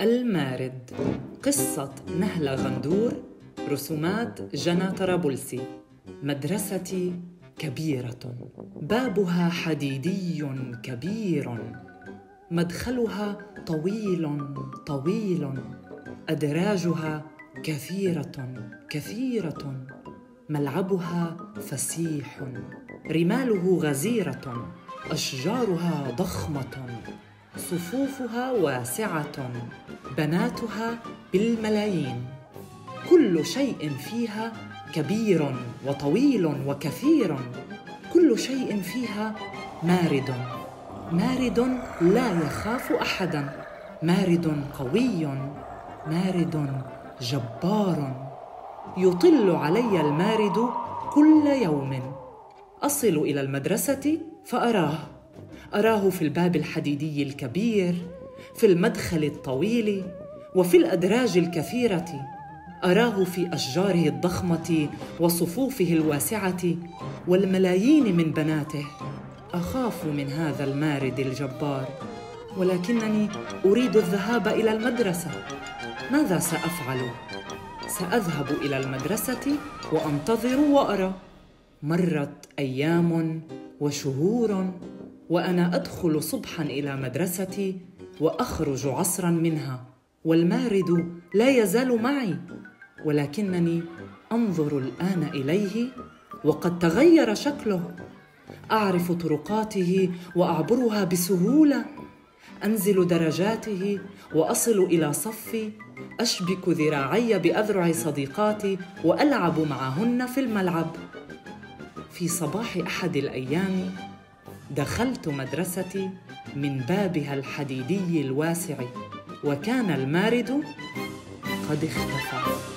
المارد. قصة نهلة غندور رسومات جنى طرابلسي. مدرستي كبيرة. بابها حديدي كبير. مدخلها طويل طويل. أدراجها كثيرة كثيرة. ملعبها فسيح. رماله غزيرة. أشجارها ضخمة. صفوفها واسعة بناتها بالملايين. كل شيء فيها كبير وطويل وكثير. كل شيء فيها مارد. مارد لا يخاف أحدا. مارد قوي. مارد جبار. يطل علي المارد كل يوم. أصل إلى المدرسة فأراه. أراه في الباب الحديدي الكبير في المدخل الطويل وفي الأدراج الكثيرة. أراه في أشجاره الضخمة وصفوفه الواسعة والملايين من بناته. أخاف من هذا المارد الجبار ولكنني أريد الذهاب إلى المدرسة. ماذا سأفعل؟ سأذهب إلى المدرسة وأنتظر وأرى. مرت أيام وشهور. وأنا أدخل صبحا إلى مدرستي وأخرج عصرا منها والمارد لا يزال معي ولكنني أنظر الآن إليه وقد تغير شكله. أعرف طرقاته وأعبرها بسهولة. أنزل درجاته وأصل إلى صفي أشبك ذراعي بأذرع صديقاتي وألعب معهن في الملعب. في صباح أحد الأيام دخلت مدرستي من بابها الحديدي الواسع وكان المارد قد اختفى.